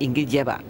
Ingrid lleva.